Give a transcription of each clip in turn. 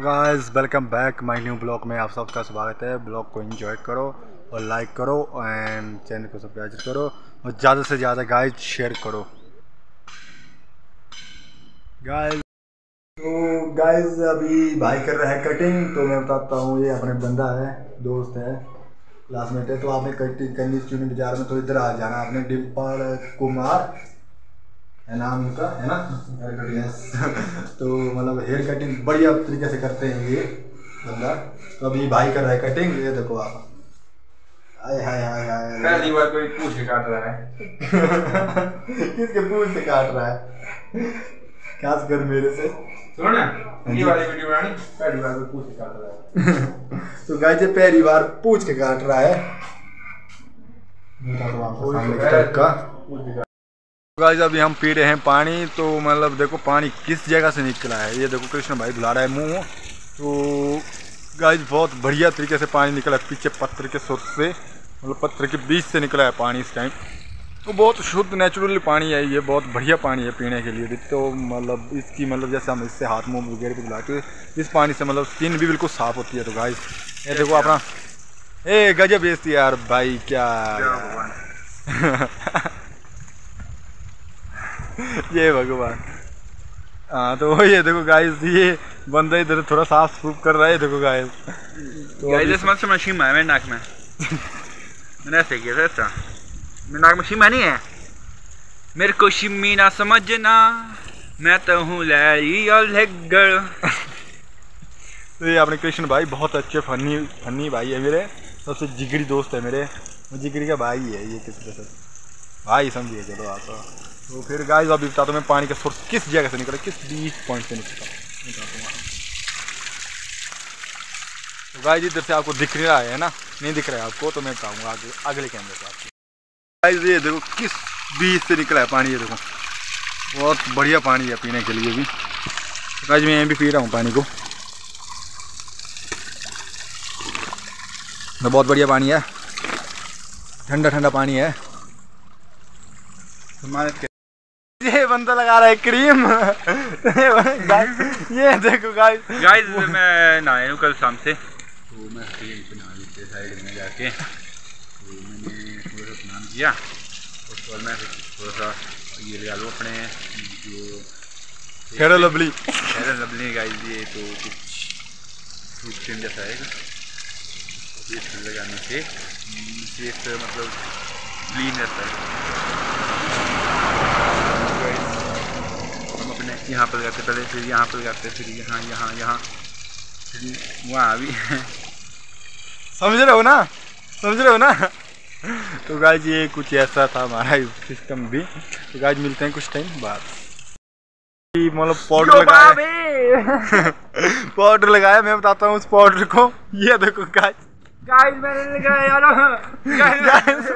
Guys welcome back my new blog में आप सबका स्वागत है। ब्लॉग को एंजॉय करो और लाइक करो एंड चैनल को सब्सक्राइब करो और ज़्यादा से ज़्यादा गाइस शेयर करो। गाइस तो गाइस अभी भाई कर रहा है कटिंग तो मैं बताता हूँ, ये अपने बंदा है, दोस्त है क्लासमेट है तो आपने कटिंग करनी स्टूडेंट बाज़ार में तो इधर आ जाना आपने डिम्पल कुमार। है नाम उनका है ना? हेयर कटिंग तो मतलब हेयर कटिंग बढ़िया तरीके से करते हैं ये बंदा। तो अभी भाई कर रहा है कटिंग ये देखो आप। हाय हाय हाय हाय पहली बार कोई पूछ के काट रहा है। किसके पूछ से काट रहा है? खास कर मेरे से। सुनो ना ये वाली वीडियो बनानी पहली बार कोई पूछ के काट रहा है। तो गाय जी पहली बार पूछ के काट रहा है। की। गाइस अभी हम पी रहे हैं पानी तो मतलब देखो पानी किस जगह से निकला है? ये देखो कृष्ण भाई धुला रहा है मुँह। तो गाइस बहुत बढ़िया तरीके से पानी निकला है पीछे पत्थर के सोर्स से मतलब पत्थर के बीच से निकला है पानी इस टाइम तो बहुत शुद्ध नेचुरल पानी है ये बहुत बढ़िया पानी है पीने के लिए। तो मतलब इसकी मतलब जैसे हम इससे हाथ मुँह वगैरह भी धुला के इस पानी से मतलब स्किन भी बिल्कुल साफ़ होती है। तो गाइस ये देखो अपना ए गजब बेचती है यार भाई क्या ये भगवान। हाँ तो वो ये देखो गाइस ये बंदा इधर थोड़ा साफ़ सूफ कर रहा है देखो गाइस तो गाइस अभी- इस मत में शीमा है मेरे नाक में। मैंने ऐसे किया था ऐसा मेरे नाक में शीमा नहीं है। मेरे को शिम्मी ना समझना मैं तो हूँ लैरी और लेगर तो ये अपने कृष्ण भाई बहुत अच्छे फनी फनी भाई है मेरे। सबसे जिगरी दोस्त है मेरे। जिगरी का भाई है ये किस तरह से भाई समझिए चलो आप। तो। तो फिर गाइस अभी बताता हूँ मैं पानी का सोर्स किस जगह से निकला, किस बीच पॉइंट से निकला। तो गाइस इधर से आपको दिख रहा है ना? नहीं दिख रहा है आपको तो मैं बताऊँगा आगे, अगले कैमरे से आपको। गाइस ये देखो किस बीच से निकला है पानी, ये देखो। बहुत बढ़िया पानी है पीने के लिए भी। तो गाइस मैं भी पी रहा हूँ पानी को। तो बहुत बढ़िया पानी है। ठंडा ठंडा पानी है। ये बंदा लगा रहा है क्रीम ये देखो गाइस गाइस मैं नहाया हूँ कल शाम से। तो मैं क्रीम पे नहा ली साइड में जाके। तो मैंने थोड़ा सा स्नान किया। उसके बाद मैं थोड़ा सा ये लगा लूँ अपने जो fair lovely fair lovely guys ये तो कुछ फ्रूट क्रीम जैसा है। फेस लगाने से फेस मतलब क्लीन रहता है हम अपने यहाँ पर लगाते पहले फिर यहाँ पर लगाते फिर यहाँ यहाँ यहाँ। फिर वहाँ भी समझ रहे हो ना? समझ रहे हो ना? तो गाइज़ ये कुछ ऐसा था हमारा सिस्टम भी। तो गाइज़ मिलते हैं कुछ टाइम बाद। मतलब पाउडर लगाया पाउडर लगाया मैं बताता हूँ उस पाउडर को। ये देखो गाइज़ गाइस मैंने लगाया यार। गाइस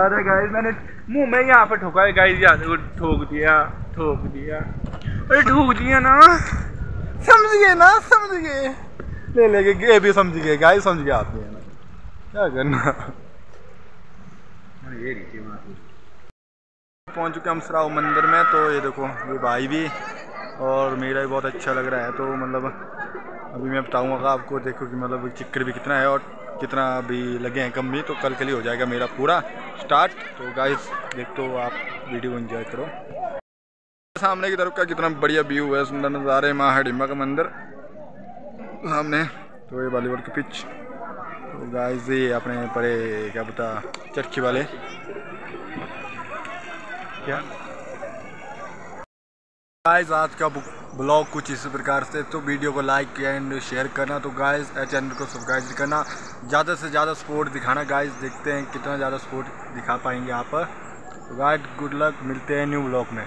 अरे गाइस मैंने मुँह में यहाँ पर ठोका है। गाइस यहाँ देखो ठोक दिया ठोक दिया। ना समझ गए ना समझ गए ले लेके गए भी समझ गए गाइस समझ गए आप भी है ना क्या करना ये पहुँच चुके हम सराव मंदिर में तो ये देखो ये भाई भी और मेरा भी बहुत अच्छा लग रहा है तो मतलब अभी मैं बताऊँगा आपको देखो कि मतलब चिक्कर भी कितना है और कितना अभी लगे हैं कम भी तो कल के लिए हो जाएगा मेरा पूरा स्टार्ट तो गाइस देख तो आप वीडियो एंजॉय करो सामने की तरफ़ का कितना बढ़िया व्यू है, सुंदर नज़ारे माँ हडिम्बा का मंदिर। सामने तो ये बॉलीवुड की पिच तो गाइस ये अपने परे, क्या बता चरखी वाले। क्या? गाइस आज का ब्लॉग कुछ इसी प्रकार से तो वीडियो को लाइक एंड शेयर करना। तो गाइस चैनल को सब्सक्राइब करना। ज़्यादा से ज़्यादा सपोर्ट दिखाना गाइस देखते हैं कितना ज़्यादा सपोर्ट दिखा पाएँगे आप। तो गाइस गुड लक मिलते हैं न्यू ब्लॉग में।